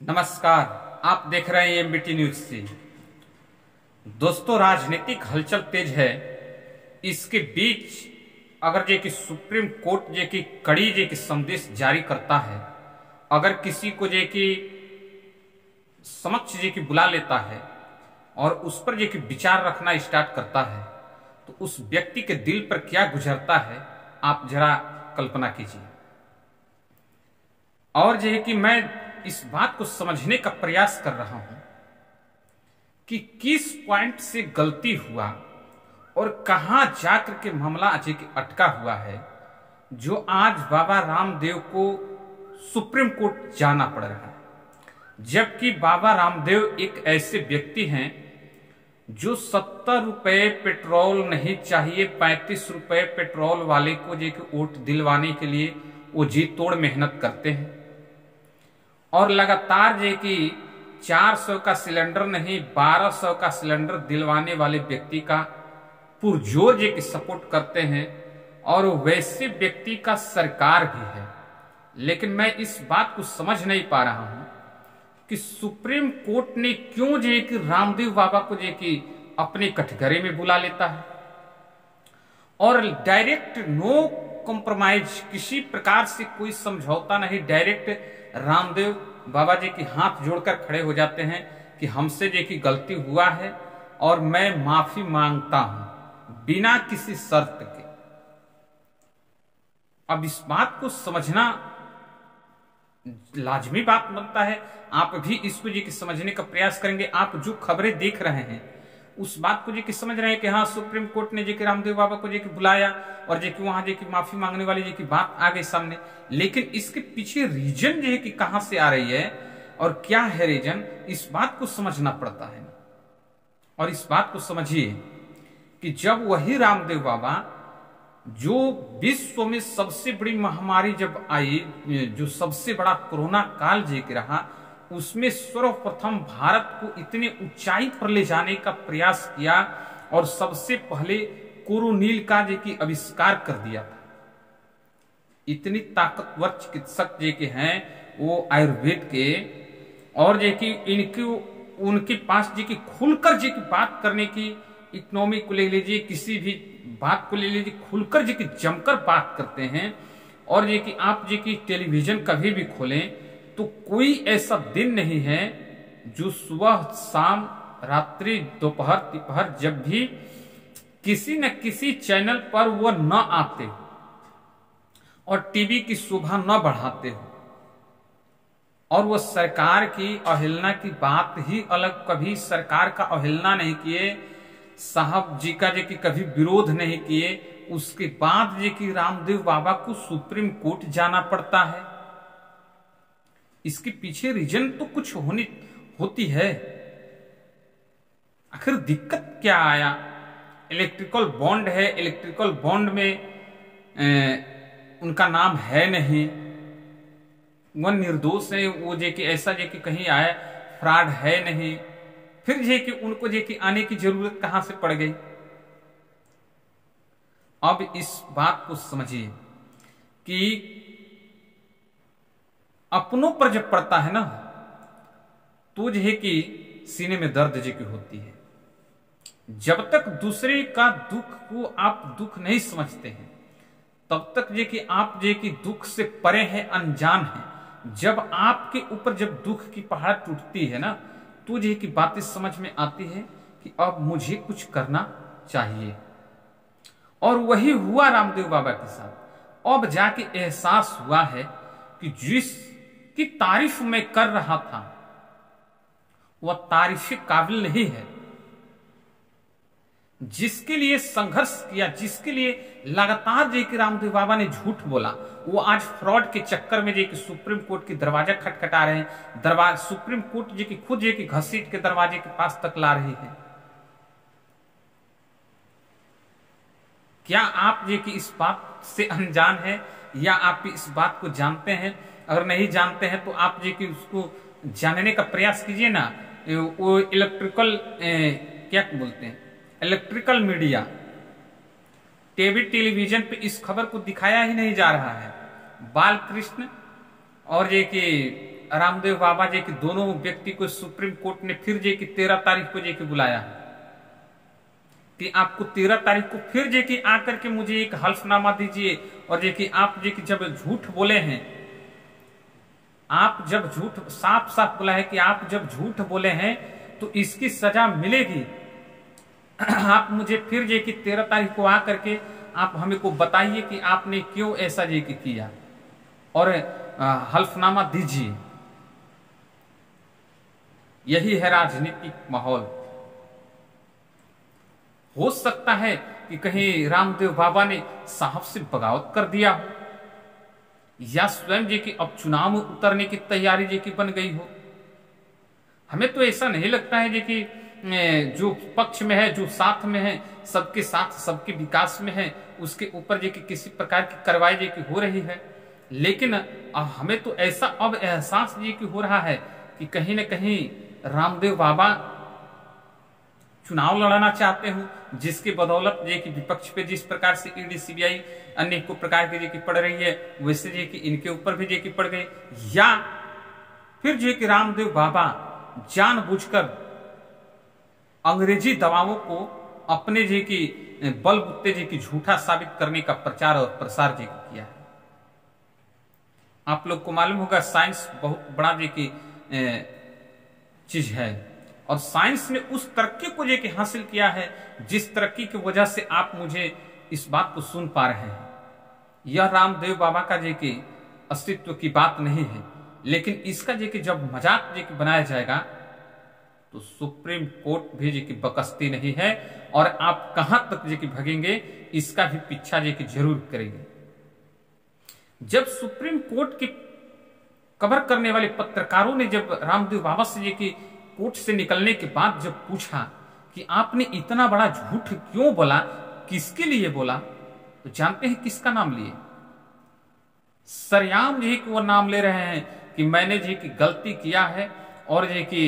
नमस्कार, आप देख रहे हैं एमबीटी न्यूज़ से। दोस्तों, राजनीतिक हलचल तेज है। इसके बीच अगर जे कि सुप्रीम कोर्ट जे कि कड़ी जे की संदेश जारी करता है, अगर किसी को जे कि समक्ष जे की बुला लेता है और उस पर जे कि विचार रखना स्टार्ट करता है तो उस व्यक्ति के दिल पर क्या गुजरता है, आप जरा कल्पना कीजिए। और जो है कि मैं इस बात को समझने का प्रयास कर रहा हूँ कि किस पॉइंट से गलती हुआ और कहाँ जाकर के मामला अजय के अटका हुआ है, जो आज बाबा रामदेव को सुप्रीम कोर्ट जाना पड़ रहा है। जबकि बाबा रामदेव एक ऐसे व्यक्ति हैं जो सत्तर रुपए पेट्रोल नहीं चाहिए, पैंतीस रुपए पेट्रोल वाले को जो वोट दिलवाने के लिए वो जी तोड़ मेहनत करते हैं। और लगातार जे कि 400 का सिलेंडर नहीं 1200 का सिलेंडर दिलवाने वाले व्यक्ति का पुरजोर जे की सपोर्ट करते हैं, और वैसे व्यक्ति का सरकार भी है। लेकिन मैं इस बात को समझ नहीं पा रहा हूँ कि सुप्रीम कोर्ट ने क्यों जे कि रामदेव बाबा को जे कि अपने कटघरे में बुला लेता है, और डायरेक्ट नो कॉम्प्रोमाइज किसी प्रकार से कोई समझौता नहीं, डायरेक्ट रामदेव बाबा जी के हाथ जोड़कर खड़े हो जाते हैं कि हमसे जे की गलती हुआ है और मैं माफ़ी माँगता हूँ, बिना किसी शर्त के। अब इस बात को समझना लाजमी बात बनता है। आप भी इसको जी की समझने का प्रयास करेंगे। आप जो खबरें देख रहे हैं उस बात को जी समझ रहे हैं कि हाँ सुप्रीम कोर्ट ने जी की रामदेव बाबा को जी बुलाया और जी की वहाँ जी की माफ़ी मांगने वाली जी की बात आ गई सामने। लेकिन इसके पीछे रीजन जो है कि कहाँ से आ रही है और क्या है रीजन, इस बात को समझना पड़ता है। और इस बात को समझिए कि जब वही रामदेव बाबा, जो विश्व में सबसे बड़ी महामारी जब आई, जो सबसे बड़ा कोरोना काल जे के रहा उसमें सर्वप्रथम भारत को इतने ऊंचाई पर ले जाने का प्रयास किया और सबसे पहले कोरोनिल का जे की आविष्कार कर दिया था। इतनी ताकतवर चिकित्सक जे के हैं, वो आयुर्वेद के, और जे की इनके, उनके पास जे की खुलकर जे की बात करने की इकोनॉमी को ले लीजिए, किसी भी बात को ले लीजिए, खुलकर जे की जमकर बात करते हैं, और ये कि आप जे की टेलीविज़न कभी भी खोलें तो कोई ऐसा दिन नहीं है जो सुबह, शाम, रात्रि, दोपहर, तिपहर जब भी किसी न किसी चैनल पर वो न आते हो और टीवी की शोभा न बढ़ाते हो और वो सरकार की अवहेलना की बात ही अलग, कभी सरकार का अवहेलना नहीं किए, साहब जी का जी की कभी विरोध नहीं किए, उसके बाद जी की रामदेव बाबा को सुप्रीम कोर्ट जाना पड़ता है। इसके पीछे रीजन तो कुछ होनी होती है। आखिर दिक्कत क्या आया? इलेक्ट्रिकल बॉन्ड है इलेक्ट्रिकल बॉन्ड में ए, उनका नाम है नहीं। वह निर्दोष है वो जे कि ऐसा जे कि कहीं आया फ्रॉड है नहीं। फिर जे कि उनको जे कि आने की ज़रूरत कहाँ से पड़ गई? अब इस बात को समझिए कि अपनों पर जब पड़ता है ना तो जो है कि सीने में दर्द जी की होती है। जब तक दूसरे का दुख को आप दुख नहीं समझते हैं, तब तक जे कि आप जे कि दुख से परे हैं, अनजान हैं। जब आपके ऊपर जब दुख की पहाड़ टूटती है ना तो जे की बातें समझ में आती है कि अब मुझे कुछ करना चाहिए। और वही हुआ रामदेव बाबा के साथ। अब जाके एहसास हुआ है कि जिस की तारीफ़ मैं कर रहा था। वह तारीफ़ काबिल नहीं है। जिसके लिए संघर्ष किया, जिसके लिए लगातार जे कि रामदेव बाबा ने झूठ बोला, वो आज फ्रॉड के चक्कर में जे कि सुप्रीम कोर्ट की दरवाज़ा खटखटा रहे हैं दरवाज़ा सुप्रीम कोर्ट जे कि खुद जे कि घसीट के दरवाजे के पास तक ला रही है। क्या आप ये कि इस बात से अनजान है, या आप इस बात को जानते हैं अगर नहीं जानते हैं तो आप जो कि उसको जानने का प्रयास कीजिए ना। वो इलेक्ट्रिकल क्या बोलते हैं? इलेक्ट्रिकल मीडिया टीवी टेलीविज़न पे इस खबर को दिखाया ही नहीं जा रहा है। बाल कृष्ण और ये कि रामदेव बाबा जी की दोनों व्यक्ति को सुप्रीम कोर्ट ने फिर जे की तेरह तारीख को जे की बुलाया कि आपको तेरह तारीख को फिर जे की आकर के मुझे एक हल्फनामा दीजिए और जे कि आप जे की जब झूठ बोले हैं आप जब झूठ साफ़ साफ़ बोला है कि आप जब झूठ बोले हैं तो इसकी सजा मिलेगी। आप मुझे फिर जे की तेरह तारीख को आकर के आप हमें को बताइए कि आपने क्यों ऐसा जे की किया। और हल्फनामा दीजिए। यही है राजनीतिक माहौल। हो सकता है कि कहीं रामदेव बाबा ने साहब से बगावत कर दिया हो। या स्वयं जी की अब चुनाव में उतरने की तैयारी जी की बन गई हो? हमें तो ऐसा नहीं लगता है जी कि जो पक्ष में है, जो साथ में है, सबके साथ, सबके विकास में है, उसके ऊपर जी की किसी प्रकार की कार्रवाई जी की हो रही है। लेकिन हमें तो ऐसा अब एहसास जी की हो रहा है कि कहीं न कहीं रामदेव बाबा चुनाव लड़ाना चाहते हो जिसके बदौलत ये कि विपक्ष पे जिस प्रकार से ईडी, सीबीआई अन्य को प्रकार की जे की पड़ रही है, वैसे जे कि इनके ऊपर भी जे की पड़ गई या फिर जे कि रामदेव बाबा जानबूझकर अंग्रेज़ी दवाओं को अपने जे की बल बुत्ते जे की झूठा साबित करने का प्रचार और प्रसार जे किया है। आप लोग को मालूम होगा, साइंस बहुत बड़ा जे की चीज़ है। और साइंस ने उस तरक्की को कि हासिल किया है, जिस तरक्की की वजह से आप मुझे इस बात को सुन पा रहे हैं। यह रामदेव बाबा का जे कि अस्तित्व की बात नहीं है, लेकिन इसका जे कि जब मज़ाक जे कि बनाया जाएगा तो सुप्रीम कोर्ट भी जे कि बकस्ती नहीं है, और आप कहाँ तक जे कि भगेंगे, इसका भी पीछा जे कि ज़रूर करेंगे। जब सुप्रीम कोर्ट की कवर करने वाले पत्रकारों ने जब रामदेव बाबा से जे कि कोर्ट से निकलने के बाद जब पूछा कि आपने इतना बड़ा झूठ क्यों बोला, किसके लिए बोला तो जानते हैं किसका नाम लिए? सरयाम जी को वो नाम ले रहे हैं कि मैंने जी की गलती किया है और जी की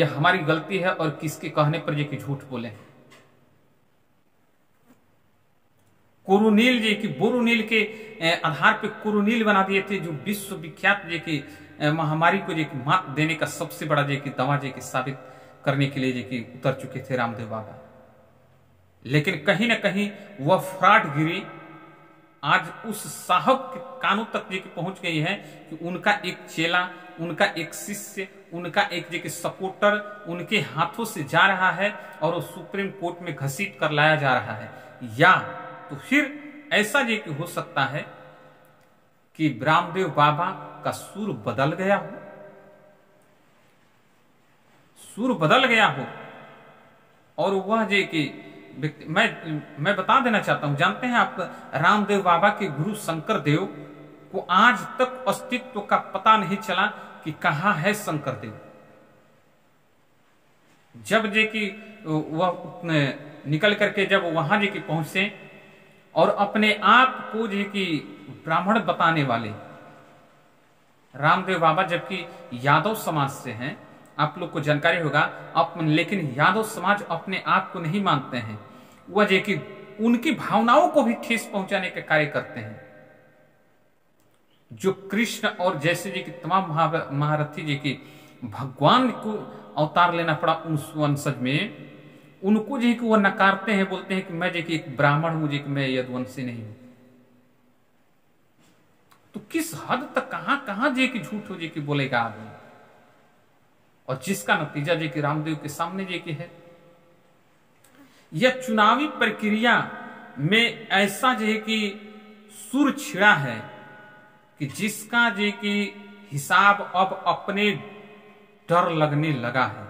यह हमारी गलती है और किसके कहने पर जी की झूठ बोले कुरुनील जी की, बोरुनील के आधार पे कुरुनील बना दिए थे, जो विश्व विख्यात जी की महामारी को जी मात देने का सबसे बड़ा जी की दवा जी की साबित करने के लिए जी की उतर चुके थे रामदेव बाबा। लेकिन कहीं ना कहीं वह फ्रॉड गिरी आज उस साहब के कानों तक जी की पहुँच गई है कि उनका एक चेला, उनका एक शिष्य, उनका एक जी सपोर्टर उनके हाथों से जा रहा है और वो सुप्रीम कोर्ट में घसीट कर लाया जा रहा है। या तो फिर ऐसा जी हो सकता है कि रामदेव बाबा का सुर बदल गया हो। सुर बदल गया हो और वह जे कि मैं मैं बता देना चाहता हूँ, जानते हैं आप रामदेव बाबा के गुरु शंकर देव को आज तक अस्तित्व का पता नहीं चला कि कहा है शंकर देव जब जे कि वह निकल करके जब वहाँ जे कि पहुँचे और अपने आप को जे कि ब्राह्मण बताने वाले। रामदेव बाबा जबकि यादव समाज से हैं, आप लोग को जानकारी होगा, आप लेकिन यादव समाज अपने आप को नहीं मानते हैं। वह जे कि उनकी भावनाओं को भी ठेस पहुँचाने का कार्य करते हैं। जो कृष्ण और जैसे जी की तमाम महारथी जी की भगवान को अवतार लेना पड़ा उस वंशज में उनको जो कि वह नकारते हैं बोलते हैं कि मैं जो कि एक ब्राह्मण हूँ जो कि मैं यदवंशी नहीं हूँ तो किस हद तक कहाँ कहाँ जे कि झूठ हो जे कि बोलेगा आदमी और जिसका नतीजा जे कि रामदेव के सामने जे कि है यह चुनावी प्रक्रिया में ऐसा जे कि सुर छिड़ा है कि जिसका जे कि हिसाब अब अपने डर लगने लगा है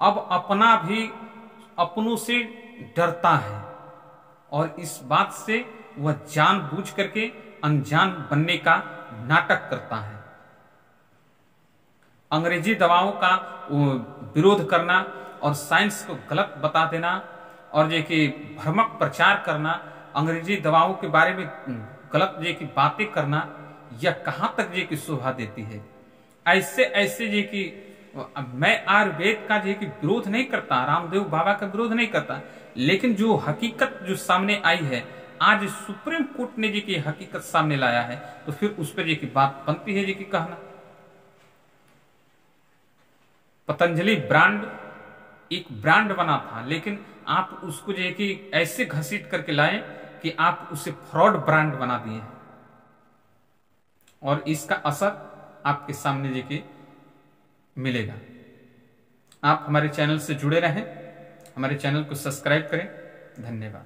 अब अपना भी अपनों से डरता है और इस बात से वह जानबूझ करके अनजान बनने का नाटक करता है। अंग्रेज़ी दवाओं का विरोध करना और साइंस को गलत बता देना और जो कि भ्रमक प्रचार करना, अंग्रेज़ी दवाओं के बारे में गलत जो कि बातें करना, यह कहाँ तक जो कि शोभा देती है? ऐसे ऐसे जे कि मैं आयुर्वेद का जो कि विरोध नहीं करता, रामदेव बाबा का विरोध नहीं करता, लेकिन जो हकीकत जो सामने आई है, आज सुप्रीम कोर्ट ने जी की हकीकत सामने लाया है तो फिर उस पर जी की बात बनती है जी की कहना। पतंजलि ब्रांड, एक ब्रांड बना था, लेकिन आप उसको जो कि ऐसे घसीट करके लाए कि आप उसे फ्रॉड ब्रांड बना दिए और इसका असर आपके सामने जी की मिलेगा। आप हमारे चैनल से जुड़े रहें हमारे चैनल को सब्सक्राइब करें। धन्यवाद।